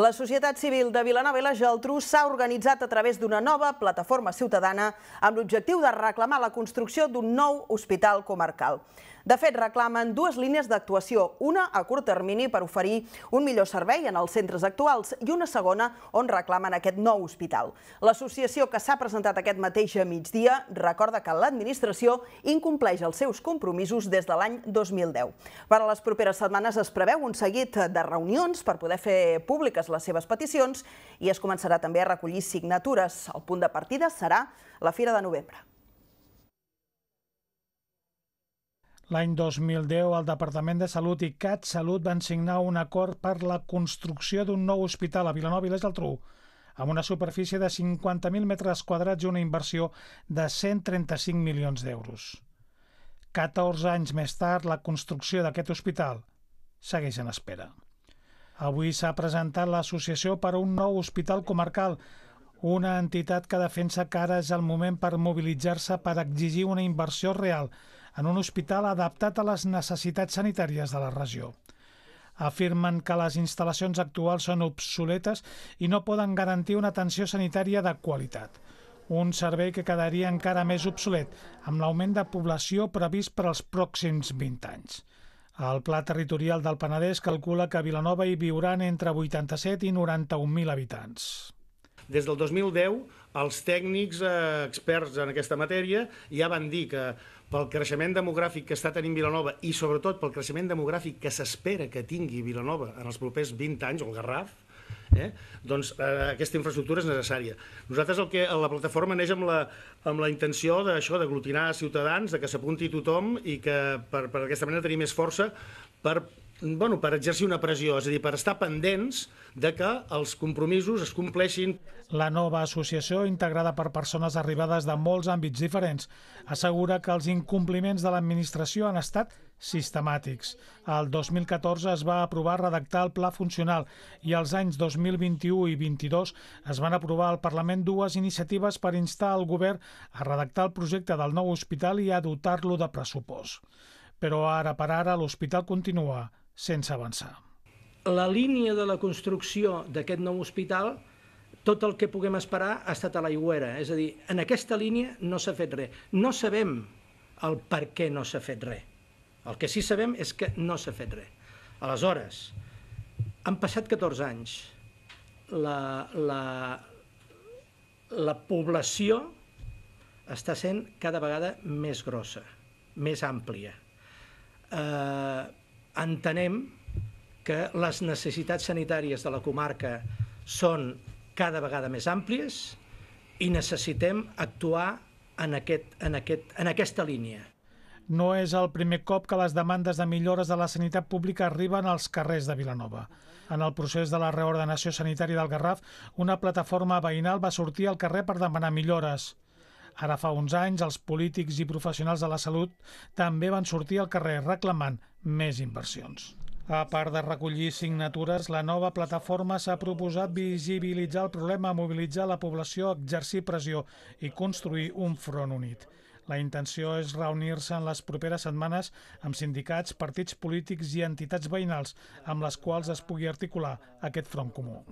La societat civil de Vilanova i la Geltrú s'ha organitzat a través d'una nova plataforma ciutadana amb l'objectiu de reclamar la construcció d'un nou hospital comarcal. De fet, reclamen dues línies d'actuació, una a curt termini per oferir un millor servei en els centres actuals i una segona on reclamen aquest nou hospital. L'associació que s'ha presentat aquest mateix migdia recorda que l'administració incompleix els seus compromisos des de l'any 2010. Per a les properes setmanes es preveu un seguit de reunions per poder fer públiques les seves peticions i es començarà també a recollir signatures. El punt de partida serà la Fira de Novembre. L'any 2010, el Departament de Salut i CatSalut van signar un acord per la construcció d'un nou hospital a Vilanova i la Geltrú, amb una superfície de 50.000 metres quadrats i una inversió de 135 milions d'euros. 14 anys més tard, la construcció d'aquest hospital segueix en espera. Avui s'ha presentat l'associació per a un nou hospital comarcal, una entitat que defensa que ara és el moment per mobilitzar-se per exigir una inversió real en un hospital adaptat a les necessitats sanitàries de la regió. Afirmen que les instal·lacions actuals són obsoletes i no poden garantir una atenció sanitària de qualitat. Un servei que quedaria encara més obsolet amb l'augment de població previst per als pròxims 20 anys. El Pla Territorial del Penedès calcula que Vilanova hi viuran entre 87 i 91.000 habitants. Des del 2010, els tècnics eh, experts en aquesta matèria ja van dir que pel creixement demogràfic que està tenint Vilanova i sobretot pel creixement demogràfic que s'espera que tingui Vilanova en els propers 20 anys, o el Garraf, eh? doncs eh, aquesta infraestructura és necessària. Nosaltres el que la plataforma neix amb la, amb la intenció d'això, d'aglutinar ciutadans, de que s'apunti tothom i que per, per aquesta manera tenir més força per bueno, per exercir una pressió, és a dir, per estar pendents de que els compromisos es compleixin. La nova associació, integrada per persones arribades de molts àmbits diferents, assegura que els incompliments de l'administració han estat sistemàtics. El 2014 es va aprovar redactar el pla funcional i els anys 2021 i 2022 es van aprovar al Parlament dues iniciatives per instar el govern a redactar el projecte del nou hospital i a dotar-lo de pressupost. Però ara per ara l'hospital continua sense avançar. La línia de la construcció d'aquest nou hospital, tot el que puguem esperar ha estat a l'aigüera. És a dir, en aquesta línia no s'ha fet res. No sabem el per què no s'ha fet res. El que sí sabem és que no s'ha fet res. Aleshores, han passat 14 anys. La, la, la població està sent cada vegada més grossa, més àmplia. Eh, entenem que les necessitats sanitàries de la comarca són cada vegada més àmplies i necessitem actuar en, aquest, en, aquest, en aquesta línia. No és el primer cop que les demandes de millores de la sanitat pública arriben als carrers de Vilanova. En el procés de la reordenació sanitària del Garraf, una plataforma veïnal va sortir al carrer per demanar millores. Ara fa uns anys, els polítics i professionals de la salut també van sortir al carrer reclamant més inversions. A part de recollir signatures, la nova plataforma s'ha proposat visibilitzar el problema, mobilitzar la població, exercir pressió i construir un front unit. La intenció és reunir-se en les properes setmanes amb sindicats, partits polítics i entitats veïnals amb les quals es pugui articular aquest front comú.